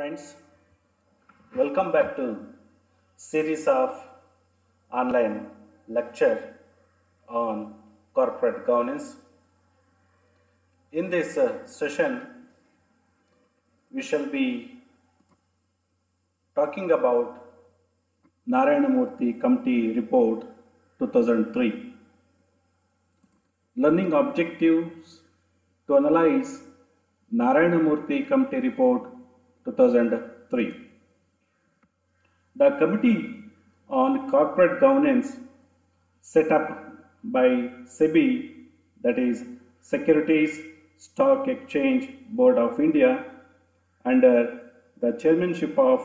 friends, welcome back to series of online lecture on corporate governance. In this uh, session, we shall be talking about Narayanamurthy Committee Report 2003. Learning objectives to analyze Narayanamurthy Committee Report 2003. The Committee on Corporate Governance set up by SEBI, that is Securities Stock Exchange Board of India, under the chairmanship of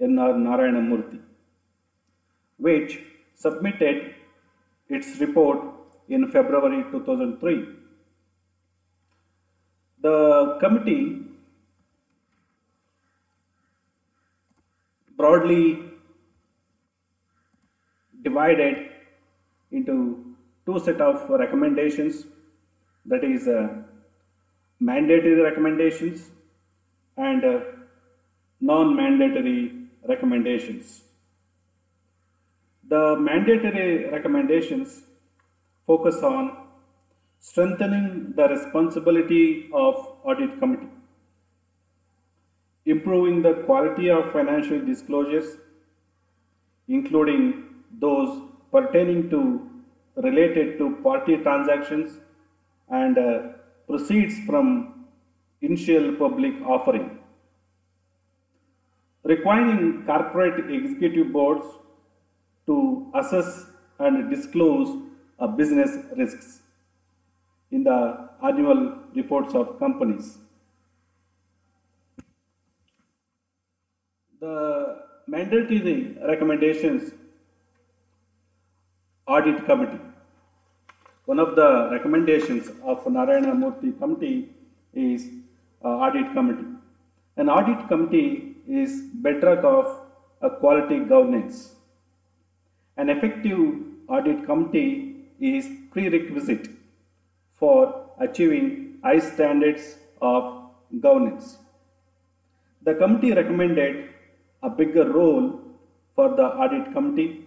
N.R. Narayanamurthy, which submitted its report in February 2003. The committee broadly divided into two set of recommendations. That is uh, mandatory recommendations and uh, non-mandatory recommendations. The mandatory recommendations focus on strengthening the responsibility of audit committee improving the quality of financial disclosures, including those pertaining to related to party transactions and uh, proceeds from initial public offering. Requiring corporate executive boards to assess and disclose uh, business risks in the annual reports of companies. The mandatory recommendations audit committee. One of the recommendations of narayana murthy committee is uh, audit committee. An audit committee is bedrock of a quality governance. An effective audit committee is prerequisite for achieving high standards of governance. The committee recommended a bigger role for the audit committee.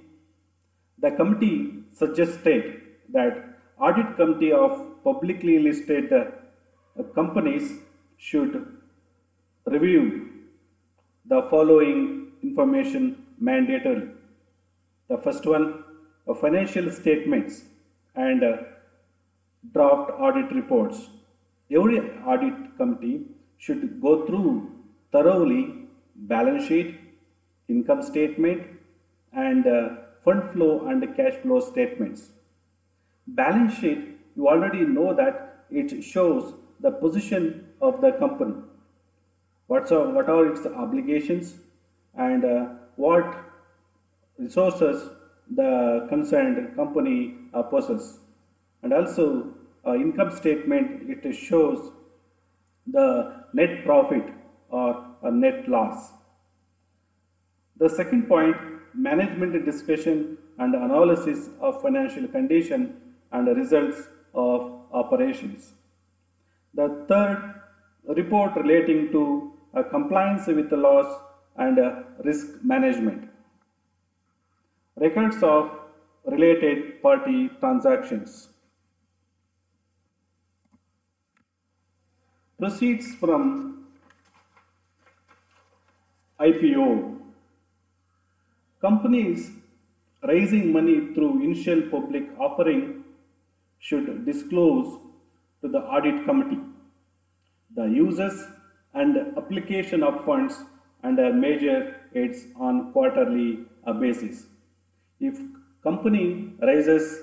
The committee suggested that audit committee of publicly listed uh, companies should review the following information mandatorily. The first one, uh, financial statements and uh, draft audit reports. Every audit committee should go through thoroughly balance sheet, income statement, and uh, fund flow and cash flow statements. Balance sheet, you already know that it shows the position of the company. What's a, what are its obligations and uh, what resources the concerned company uh, possesses. And also, uh, income statement, it shows the net profit or a net loss. The second point, management discussion and analysis of financial condition and results of operations. The third, report relating to a compliance with the laws and uh, risk management. Records of related party transactions. Proceeds from IPO. Companies raising money through initial public offering should disclose to the audit committee the uses and application of funds and measure it on quarterly basis. If company raises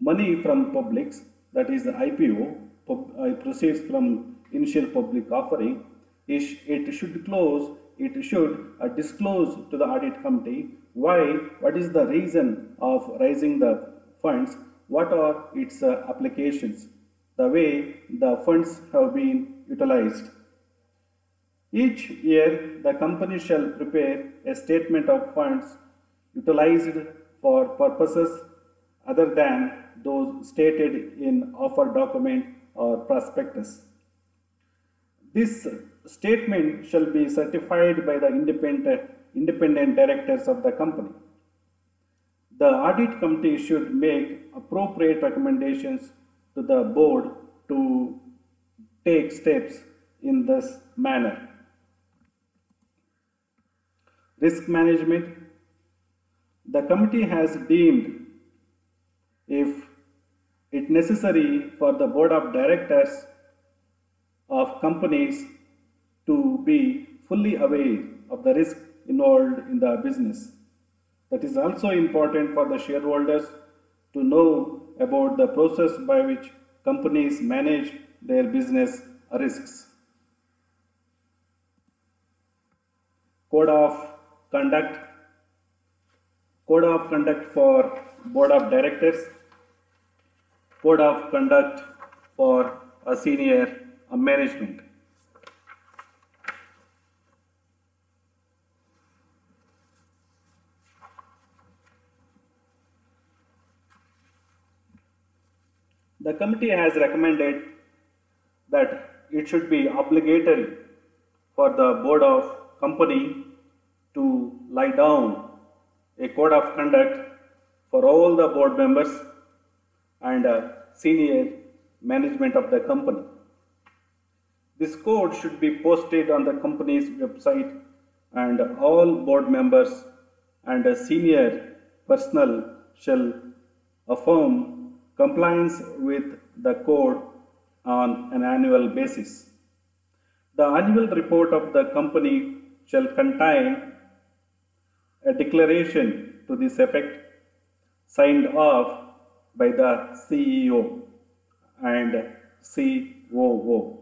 money from publics, that is the IPO, uh, proceeds from initial public offering, it should close it should uh, disclose to the audit committee why, what is the reason of raising the funds, what are its uh, applications, the way the funds have been utilized. Each year, the company shall prepare a statement of funds utilized for purposes other than those stated in offer document or prospectus. This statement shall be certified by the independent, independent directors of the company. The audit committee should make appropriate recommendations to the board to take steps in this manner. Risk management. The committee has deemed if it necessary for the board of directors of companies to be fully aware of the risk involved in the business. That is also important for the shareholders to know about the process by which companies manage their business risks. Code of conduct. Code of conduct for board of directors. Code of conduct for a senior management. The committee has recommended that it should be obligatory for the board of company to lie down a code of conduct for all the board members and uh, senior management of the company. This code should be posted on the company's website and all board members and uh, senior personnel shall affirm compliance with the code on an annual basis. The annual report of the company shall contain a declaration to this effect signed off by the CEO and COO.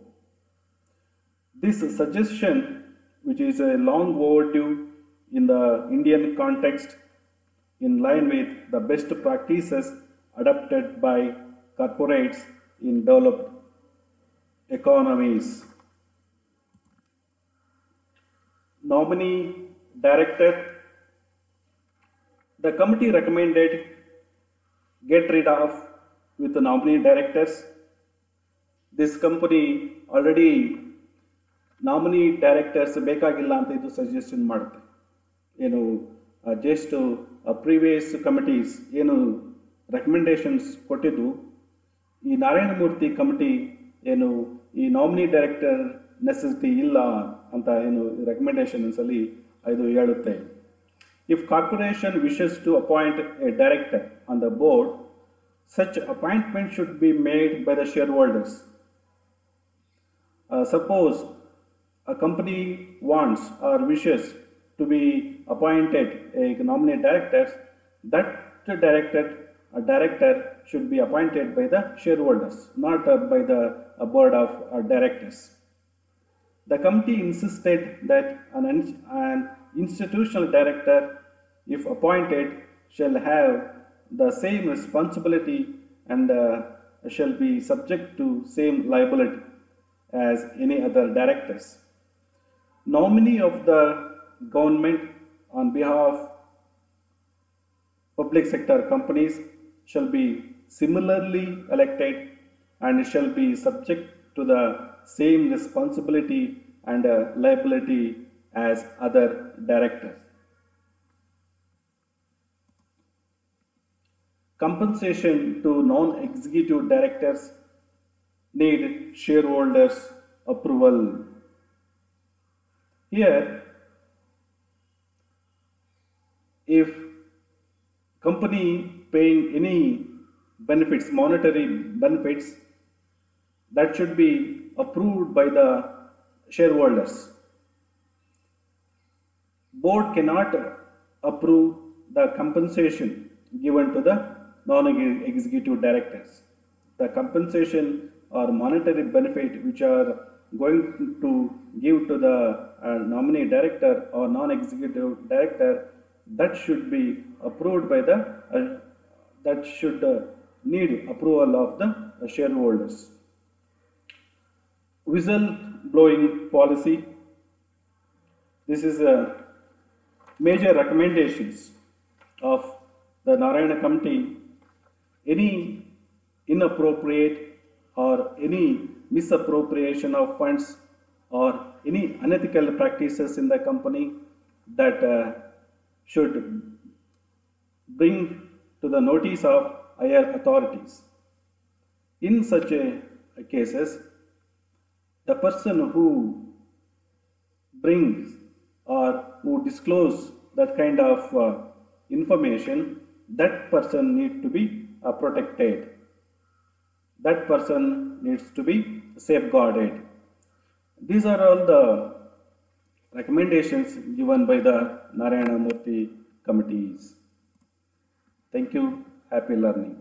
This suggestion, which is a long overdue in the Indian context, in line with the best practices adopted by corporates in developed economies. Nominee director. The committee recommended get rid of with the nominee directors. This company already nominee directors ಬೇಕಾಗಿಲ್ಲ ಅಂತ ಇದು suggestion ಮಾಡುತ್ತೆ ಏನು just previous committees ಏನು recommendations ಕೊಟ್ಟಿದ್ದು. ಈ Narayana Murthy committee ಏನು ಈ ನಾಮಿನಿ ಡೈರೆಕ್ಟರ್ ನೆಸೆಸಿಟಿ ಇಲ್ಲ ಅಂತ ಏನು ರೆಕಮೆಂಡೇಷನ್ಸಲ್ಲಿ ಇದು ಹೇಳುತ್ತೆ. If corporation wishes to appoint a director on the board such appointment should be made by the shareholders suppose a company wants or wishes to be appointed a nominee director, that director, a director should be appointed by the shareholders, not uh, by the uh, board of uh, directors. The committee insisted that an, an institutional director, if appointed, shall have the same responsibility and uh, shall be subject to same liability as any other directors. Nominee of the government on behalf of public sector companies shall be similarly elected and shall be subject to the same responsibility and uh, liability as other directors. Compensation to non-executive directors need shareholders approval. Here, if company paying any benefits, monetary benefits, that should be approved by the shareholders. Board cannot approve the compensation given to the non-executive directors. The compensation or monetary benefit which are going to give to the uh, nominee director or non-executive director that should be approved by the uh, that should uh, need approval of the uh, shareholders. Whistle blowing policy. This is a major recommendations of the narayana committee. Any inappropriate or any misappropriation of funds or any unethical practices in the company that uh, should bring to the notice of higher authorities. In such a, a cases, the person who brings or who disclose that kind of uh, information, that person need to be uh, protected. That person needs to be safeguarded. These are all the recommendations given by the Narayana Murthy committees. Thank you. Happy learning.